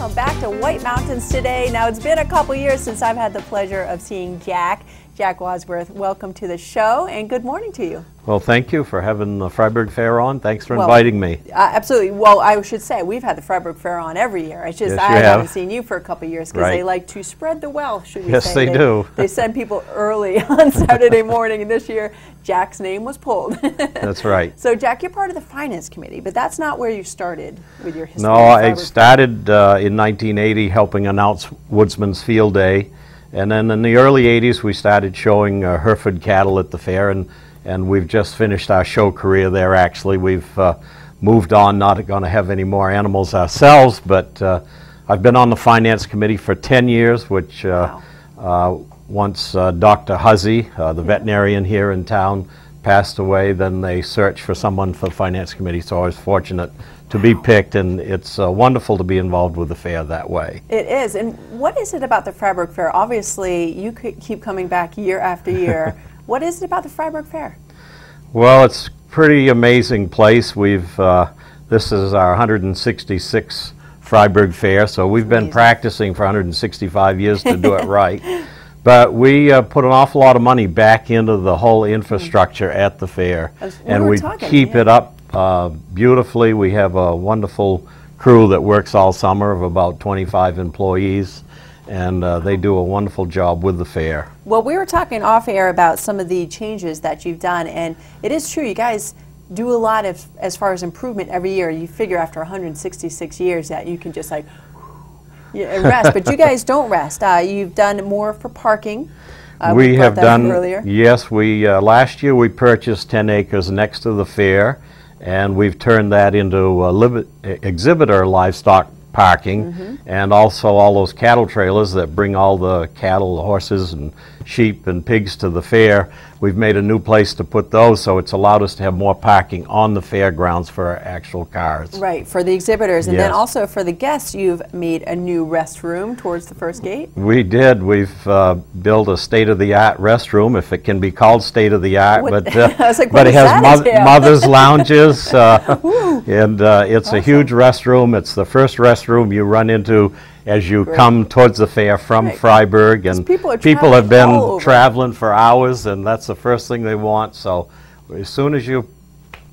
Welcome back to White Mountains today. Now, it's been a couple years since I've had the pleasure of seeing Jack. Jack Wadsworth, welcome to the show and good morning to you. Well, thank you for having the Fryeburg Fair on. Thanks for Well, inviting me. Uh, absolutely. Well, I should say we've had the Fryeburg Fair on every year. It's just Yes, I you haven't seen you for a couple of years because they like to spread the wealth. Should we Yes, say? they do. They send people early on Saturday morning, and this year Jack's name was pulled. That's right. So, Jack, you're part of the finance committee, but that's not where you started with your history. No, I started uh, in 1980 helping announce Woodsman's Field Day. And then in the early 80s, we started showing uh, Hereford cattle at the fair, and, and we've just finished our show career there, actually. We've uh, moved on, not going to have any more animals ourselves, but uh, I've been on the finance committee for 10 years, which uh, uh, once uh, Dr. Huzzy, uh, the veterinarian here in town, passed away, then they searched for someone for the finance committee, so I was fortunate to be picked, and it's uh, wonderful to be involved with the fair that way. It is. And what is it about the Fryeburg Fair? Obviously, you keep coming back year after year. what is it about the Fryeburg Fair? Well, it's a pretty amazing place. We've uh, this is our 166th Fryeburg Fair, so we've been practicing for 165 years to do it right. But we uh, put an awful lot of money back into the whole infrastructure at the fair, we and we talking, keep yeah. it up uh, beautifully. We have a wonderful crew that works all summer of about 25 employees, and uh, they do a wonderful job with the fair. Well, we were talking off air about some of the changes that you've done, and it is true, you guys do a lot of, as far as improvement every year. You figure after 166 years that you can just like yeah, rest, but you guys don't rest. Uh, you've done more for parking. Uh, we have done earlier. yes we uh, last year we purchased 10 acres next to the fair and we've turned that into uh, exhibitor livestock parking Mm-hmm. and also all those cattle trailers that bring all the cattle the horses and sheep and pigs to the fair we've made a new place to put those so it's allowed us to have more parking on the fairgrounds for our actual cars Right, for the exhibitors. And then also for the guests, you've made a new restroom towards the first gate. We did. We've uh, built a state-of-the-art restroom, if it can be called state-of-the-art, but uh, like, but it has entail? mothers' lounges, uh, and uh, it's a huge restroom. It's the first restroom you run into as you come towards the fair from Right. Fryeburg, and people are have been traveling for hours, and that's the first thing they want. So as soon as you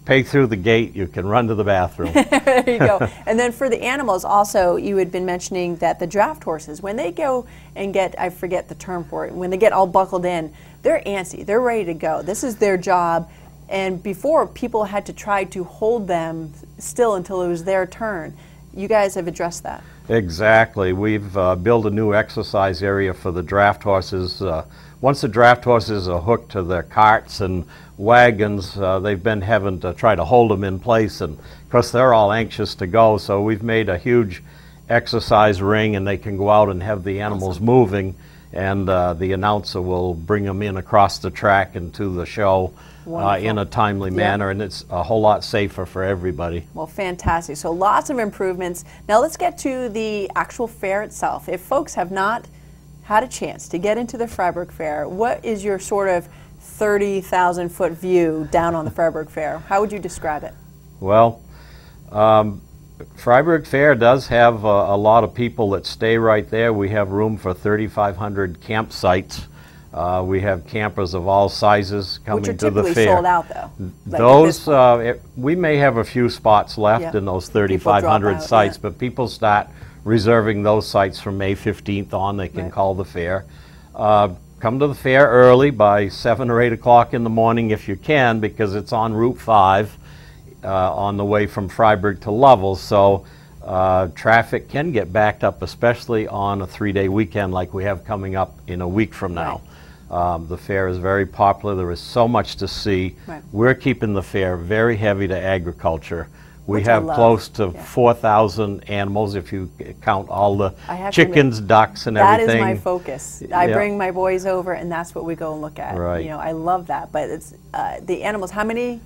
pay through the gate, you can run to the bathroom. there you go. And then for the animals, also, you had been mentioning that the draft horses, when they go and get, I forget the term for it, when they get all buckled in, they're antsy. They're ready to go. This is their job. And before, people had to try to hold them still until it was their turn. You guys have addressed that. Exactly. We've uh, built a new exercise area for the draft horses. Uh, once the draft horses are hooked to their carts and wagons, uh, they've been having to try to hold them in place, and of course they're all anxious to go. So we've made a huge exercise ring, and they can go out and have the animals moving, and uh, the announcer will bring them in across the track and to the show uh, in a timely Yeah. manner, and it's a whole lot safer for everybody. Well, fantastic. So lots of improvements. Now let's get to the actual fair itself. If folks have not had a chance to get into the Fryeburg Fair, what is your sort of 30,000 foot view down on the Fryeburg Fair? How would you describe it? Well, um, Fryeburg Fair does have a, a lot of people that stay right there. We have room for 3,500 campsites. Uh, we have campers of all sizes coming Which are to the typically fair. sold out, though. Like those, uh, it- we may have a few spots left Yeah. in those People drop 3,500 out, sites, yeah. but people start reserving those sites from May 15th on. They can Right. call the fair. Uh, come to the fair early by 7 or 8 o'clock in the morning if you can, because it's on Route 5 uh, on the way from Fryeburg to Lovell. So uh, traffic can get backed up, especially on a three-day weekend like we have coming up in a week from now. Um, the fair is very popular. There is so much to see. Right. We're keeping the fair very heavy to agriculture. We Which have close to Yeah. 4,000 animals if you count all the admit, chickens, ducks, and That everything. That is my focus. I Yeah. bring my boys over, and that's what we go and look at. Right. You know, I love that. But it's uh, the animals. How many?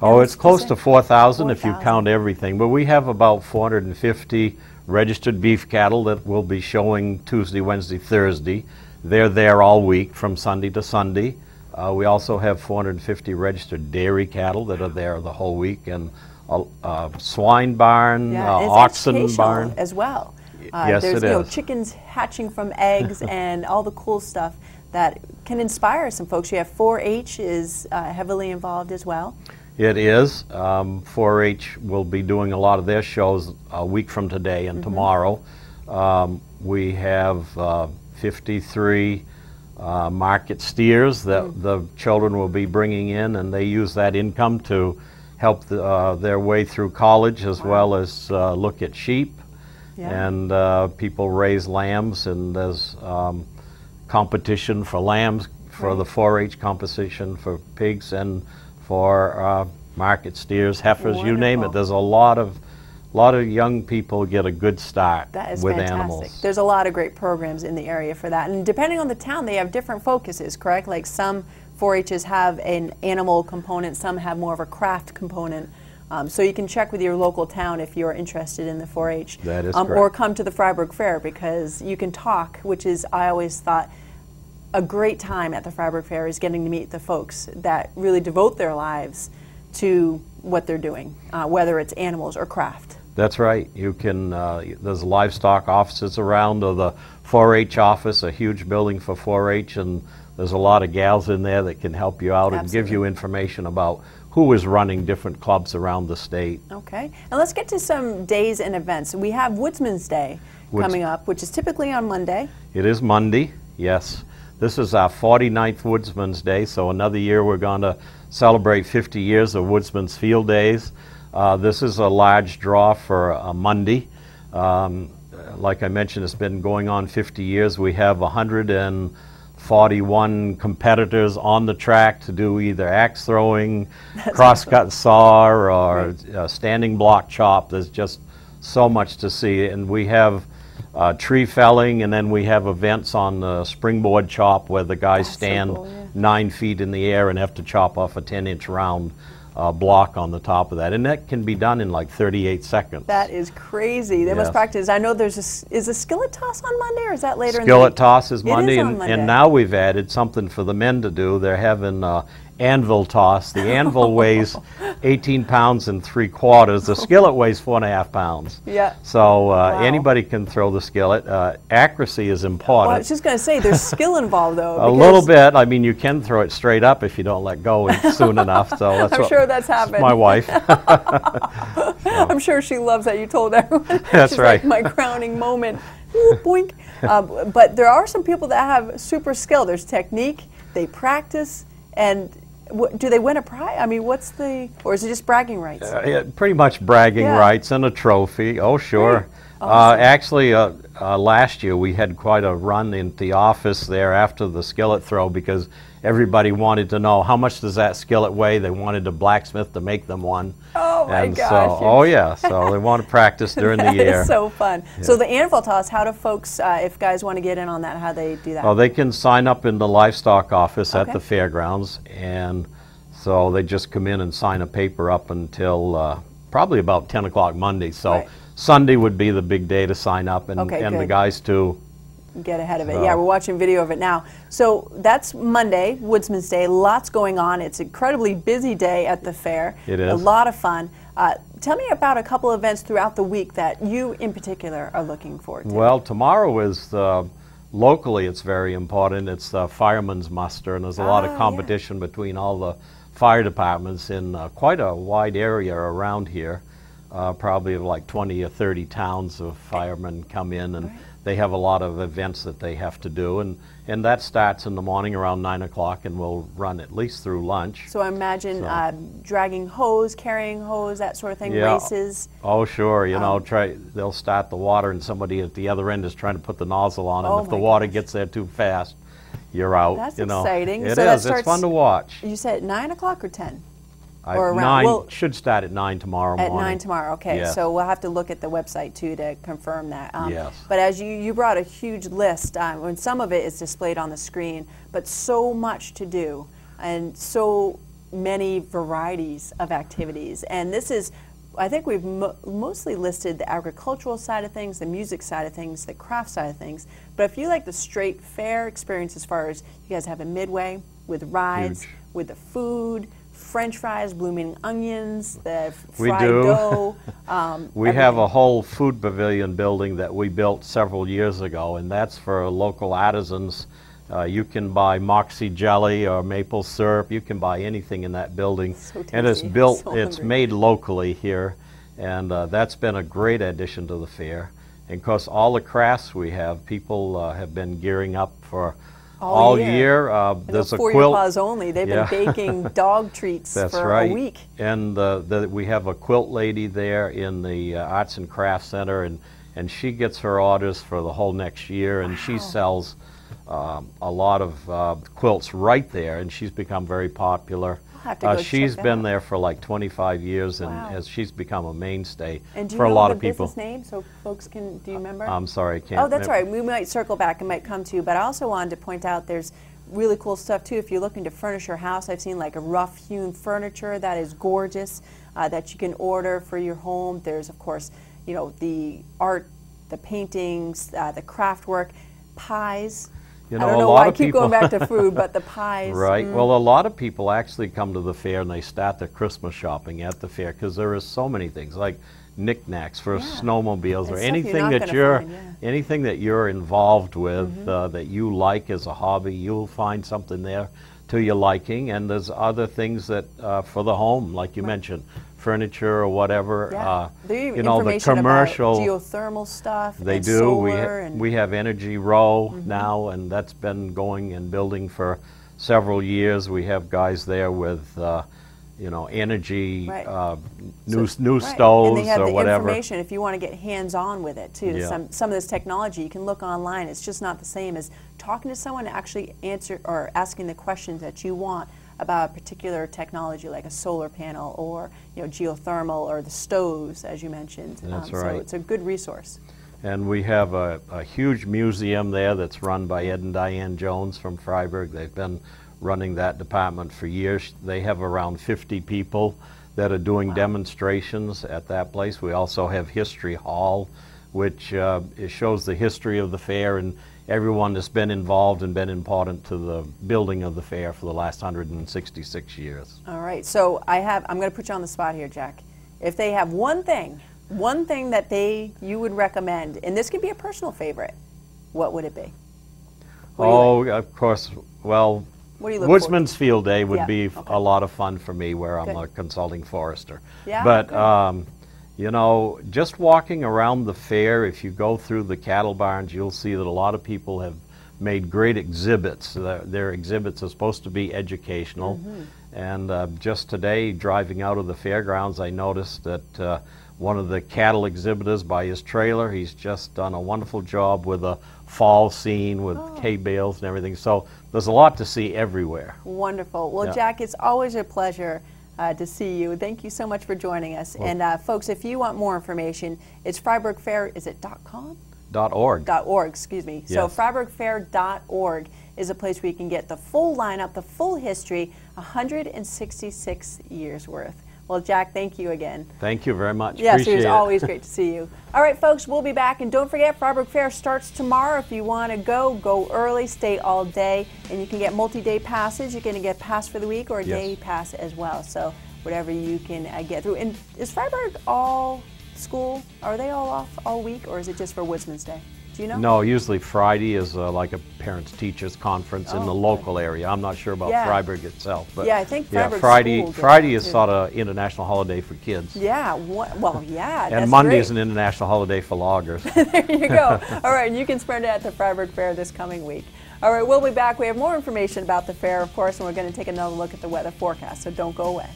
Oh, it's close to you say? 4,000 if you count everything. But we have about 450 registered beef cattle that will be showing Tuesday, Wednesday, Thursday. They're there all week from Sunday to Sunday. Uh, we also have 450 registered dairy cattle that are there the whole week, and a uh, swine barn, Yeah, uh, oxen barn. as well. Uh, Yes, there's it you know is. chickens hatching from eggs and all the cool stuff that can inspire some folks. You have 4-H is uh, heavily involved as well. It is. Um, 4-H will be doing a lot of their shows a week from today and tomorrow. Um, we have uh, 53 uh, market steers that the children will be bringing in, and they use that income to help the, uh, their way through college as well as uh, look at sheep. Yeah. And uh, people raise lambs, and there's um, competition for lambs for the 4-H competition for pigs and for uh, market steers, heifers, you name it. There's a lot of lot of young people get a good start That is with fantastic. animals. There's a lot of great programs in the area for that. And depending on the town, they have different focuses, correct? Like some 4-H's have an animal component, some have more of a craft component. Um, so you can check with your local town if you're interested in the 4-H. That is Or correct. come to the Fryeburg Fair because you can talk, which is, I always thought, a great time at the Fryeburg Fair is getting to meet the folks that really devote their lives to what they're doing, uh, whether it's animals or craft. That's right. You can. Uh, there's livestock offices around, or the 4-H office, a huge building for 4-H, and there's a lot of gals in there that can help you out and give you information about who is running different clubs around the state. Okay, and let's get to some days and events. We have Woodsman's Day Woods- coming up, which is typically on Monday. It is Monday, yes. This is our 49th Woodsman's Day, so another year we're going to celebrate 50 years of Woodsman's Field Days. Uh, this is a large draw for a Monday. Um, like I mentioned, it's been going on 50 years. We have 141 competitors on the track to do either axe throwing, crosscut saw, or uh, standing block chop. There's just so much to see, and we have uh, tree felling, and then we have events on the springboard chop where the guys That's so stand cool, yeah. nine feet in the air and have to chop off a 10-inch round uh, block on the top of that, and that can be done in like 38 seconds. That is crazy. They must practice. I know there's a, is a skillet toss on Monday, or is that later in Skillet the toss is Monday, on and, Monday. and now we've added something for the men to do. They're having uh, anvil toss. The anvil weighs 18 pounds and three quarters. The skillet weighs four and a half pounds. Yeah. So uh, Wow. anybody can throw the skillet. Uh, accuracy is important. Well, I was just going to say there's skill involved though. a little bit. I mean, you can throw it straight up if you don't let go soon enough. So that's I'm sure that's happened. my wife. I'm sure she loves that you told everyone. That's She's right. Like my crowning moment. Boink. Um, but there are some people that have super skill. There's technique. They practice, and do they win a prize? I mean, what's the, or is it just bragging rights? Uh, yeah, pretty much bragging Yeah. rights and a trophy. Oh, sure. Uh, actually, uh, uh, last year we had quite a run in the office there after the skillet throw because everybody wanted to know how much does that skillet weigh. They wanted a blacksmith to make them one. Oh, my and gosh, So, oh yeah. So they want to practice during the year. is so fun. So the anvil toss. How do folks, uh, if guys want to get in on that, how they do that? Well, they can sign up in the livestock office at the fairgrounds, and so they just come in and sign a paper up until uh, probably about 10 o'clock Monday. So Right. Sunday would be the big day to sign up, and, Okay, and the guys too. Get ahead of it. Yeah, we're watching video of it now. So that's Monday, Woodsman's Day. Lots going on. It's an incredibly busy day at the fair. It is. A lot of fun. Uh, tell me about a couple events throughout the week that you, in particular, are looking forward to. Well, tomorrow is uh, locally. It's very important. It's the fireman's muster, and there's a lot Ah, of yeah. competition between all the fire departments in uh, quite a wide area around here. Uh, probably like 20 or 30 towns of firemen come in, and Right. They have a lot of events that they have to do, and and that starts in the morning around nine o'clock, and will run at least through lunch. so I imagine So- uh, dragging hose, carrying hose, that sort of thing, Yeah. races. Oh, sure. You Um, know, try. They'll start the water, and somebody at the other end is trying to put the nozzle on, and Oh if the water gosh. gets there too fast, you're out. That's you know. exciting. It So is. It's starts- fun to watch. You said 9 o'clock or 10? I- or around- nine well- should start at nine tomorrow At morning. nine tomorrow, okay. Yes. So we'll have to look at the website too to confirm that. Um, Yes. But as you, you brought a huge list, um, and some of it is displayed on the screen, but so much to do and so many varieties of activities. And this is, I think we've mo- mostly listed the agricultural side of things, the music side of things, the craft side of things. But if you like the straight fair experience as far as you guys have a midway with rides, Huge. with the food, French fries, blooming onions, the f- We fried do. dough. Um, We have a whole food pavilion building that we built several years ago, and that's for local artisans. Uh, you can buy moxie jelly or maple syrup. You can buy anything in that building, So and it's built. So it's made locally here, and uh, that's been a great addition to the fair. And of course, all the crafts we have, people uh, have been gearing up for All year. Uh, I know there's a quilt. paws only. They've Yeah. been baking dog treats That's for right. a week. And uh, the, we have a quilt lady there in the uh, Arts and Crafts Center, and, and she gets her orders for the whole next year, and she sells um, a lot of uh, quilts right there, and she's become very popular. I'll have to Uh, she's been out. there for like 25 years, and Wow. has, she's become a mainstay And do you for a lot of people. business name so folks can? Do you remember? I'm sorry, I can't. Oh, that's all right. We might circle back and might come to you. But I also wanted to point out there's really cool stuff too. If you're looking to furnish your house, I've seen like a rough hewn furniture that is gorgeous uh, that you can order for your home. There's of course, you know, the art, the paintings, uh, the craft work, pies. You I know, don't a know lot why I of keep going people- back to food, but the pies. Right. mm. Well, a lot of people actually come to the fair and they start their Christmas shopping at the fair because there is so many things like knickknacks for Yeah. snowmobiles And or stuff you're anything that you're find, yeah. Anything that you're involved with uh, that you like as a hobby. You'll find something there to your liking, and there's other things that uh, for the home, like you mentioned, furniture or whatever. Yeah. Uh, you know, the commercial. geothermal stuff. They do. We, ha- and we have Energy Row now, and that's been going and building for several years. We have guys there with, uh, you know, energy, Right. uh, new, So- new right. stoves and they have or the whatever. information if you want to get hands-on with it too. Yeah. Some some of this technology you can look online. It's just not the same as talking to someone and actually answer or asking the questions that you want about a particular technology like a solar panel or you know geothermal or the stoves as you mentioned. Um, That's So it's a good resource. And we have a, a huge museum there that's run by Ed and Diane Jones from Fryeburg. They've been running that department for years. They have around 50 people that are doing demonstrations at that place. We also have History Hall, which uh, it shows the history of the fair and everyone that's been involved and been important to the building of the fair for the last 166 years. All right. So I have. I'm going to put you on the spot here, Jack. If they have one thing, one thing that they you would recommend, and this could be a personal favorite, what would it be? Oh, like? of course. Well, What do you look forward? Woodsman's Field Day would Yeah, be okay. a lot of fun for me, where I'm Good. a consulting forester. Yeah, But um, you know, just walking around the fair, if you go through the cattle barns, you'll see that a lot of people have made great exhibits. Their, their exhibits are supposed to be educational. Mm-hmm. And uh, just today, driving out of the fairgrounds, I noticed that uh, one of the cattle exhibitors by his trailer, he's just done a wonderful job with a fall scene with Oh. hay bales and everything. So there's a lot to see everywhere. Wonderful. Well, Yeah. Jack, it's always a pleasure uh, to see you. Thank you so much for joining us. and uh, folks, if you want more information, it's Fryeburg Fair. Is it dot .com? Dot org. Dot .org, excuse me. So Yes. FryeburgFair.org is a place where you can get the full lineup, the full history, 166 years worth. Well, Jack, thank you again. Thank you very much. Yes, Appreciate it was it. always great to see you. All right, folks, we'll be back. And don't forget, Fryeburg Fair starts tomorrow. If you want to go, go early, stay all day. And you can get multi day passes. You can get pass for the week or a Yes. day pass as well. So, whatever you can uh, get through. And is Fryeburg all school? Are they all off all week, or is it just for Woodsman's Day? Do you know? No, usually Friday is uh, like a parents teachers conference in Oh, the good. local area. I'm not sure about Yeah. Fryeburg itself, but Yeah, I think yeah, Friday Friday is too. sort of international holiday for kids, Yeah, well, yeah. and Monday great. is an international holiday for loggers. there you go. All right, you can spend it at the Fryeburg Fair this coming week. All right, we'll be back. We have more information about the fair, of course, and we're going to take another look at the weather forecast, so don't go away.